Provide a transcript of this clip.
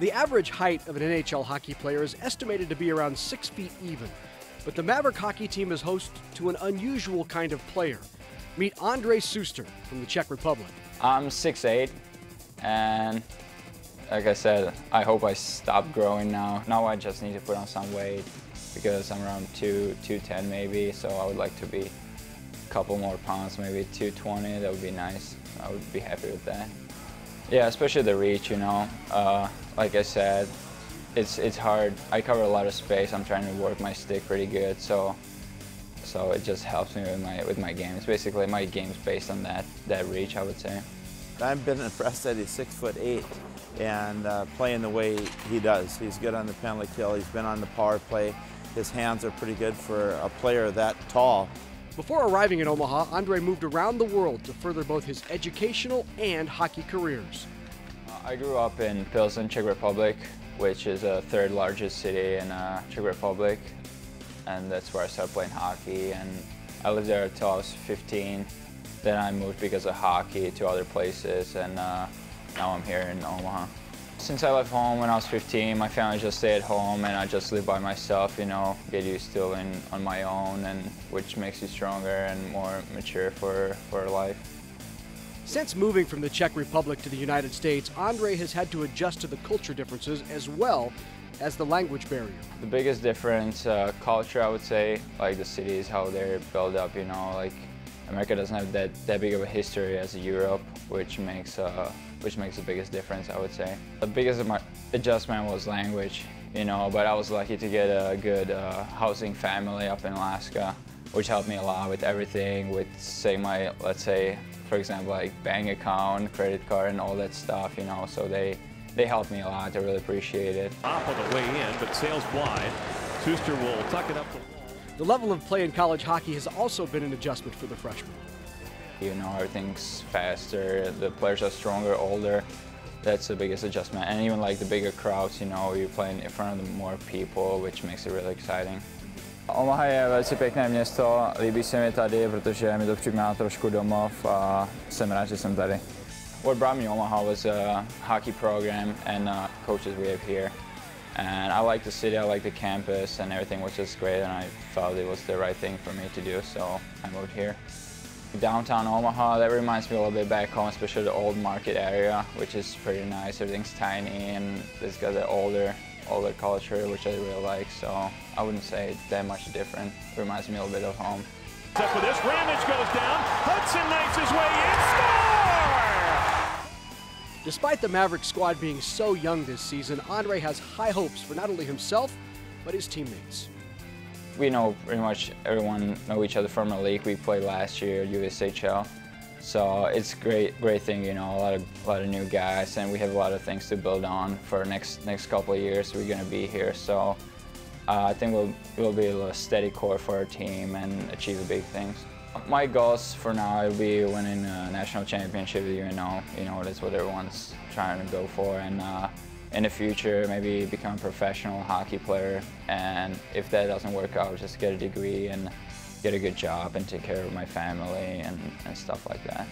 The average height of an NHL hockey player is estimated to be around six feet even, but the Maverick hockey team is host to an unusual kind of player. Meet Andrej Sustr from the Czech Republic. I'm 6'8", and like I said, I hope I stop growing now. Now I just need to put on some weight because I'm around 2, 210 maybe, so I would like to be a couple more pounds, maybe 220, that would be nice. I would be happy with that. Yeah, especially the reach, you know. Uh, like I said, it's it's hard. I cover a lot of space. I'm trying to work my stick pretty good, so so it just helps me with my with my game. It's basically my game's based on that that reach, I would say. I've been impressed that he's six foot eight and uh, playing the way he does. He's good on the penalty kill. He's been on the power play. His hands are pretty good for a player that tall. Before arriving in Omaha, Andrej moved around the world to further both his educational and hockey careers. I grew up in Pilsen, Czech Republic, which is the third largest city in uh, Czech Republic. And that's where I started playing hockey. And I lived there until I was 15. Then I moved because of hockey to other places, and uh, now I'm here in Omaha. Since I left home when I was 15, my family just stayed at home and I just live by myself, you know, get used to living on my own, and which makes you stronger and more mature for, for life. Since moving from the Czech Republic to the United States, Andrej has had to adjust to the culture differences as well as the language barrier. The biggest difference, uh, culture, I would say, like the cities, how they're built up, you know, like America doesn't have that, that big of a history as Europe, which makes uh, which makes the biggest difference, I would say. The biggest adjustment was language, you know, but I was lucky to get a good uh, housing family up in Alaska, which helped me a lot with everything, with say my, let's say, for example, like bank account, credit card, and all that stuff, you know, so they, they helped me a lot. I really appreciate it. Off on the way in, but sails wide. Sustr will tuck it up the. The level of play in college hockey has also been an adjustment for the freshman. You know, everything's faster, the players are stronger, older. That's the biggest adjustment. And even like the bigger crowds, you know, you're playing in front of more people, which makes it really exciting. Omaha je velice pěkné město, líbí se mi tady, protože mi to připomíná trošku domov a jsem rád, že jsem tady. What brought me to Omaha was a hockey program and uh, coaches we have here. And I like the city, I like the campus, and everything was just great, and I felt it was the right thing for me to do, so I moved here. Downtown Omaha, that reminds me a little bit back home, especially the old market area, which is pretty nice. Everything's tiny, and it's got the older, older culture, which I really like, so I wouldn't say that much different. It reminds me a little bit of home. Except for this, Ramage goes down, Hudson makes his way in! Despite the Maverick squad being so young this season, Andrej has high hopes for not only himself, but his teammates. We know pretty much everyone know each other from the league. We played last year USHL. So it's great, great thing, you know, a lot of, a lot of new guys, and we have a lot of things to build on for next next couple of years. We're going to be here, so uh, I think we'll we'll be a steady core for our team and achieve big things. My goals for now will be winning a national championship with UNO. You know, that's what everyone's trying to go for. And uh, in the future, maybe become a professional hockey player. And if that doesn't work out, just get a degree and get a good job and take care of my family and, and stuff like that.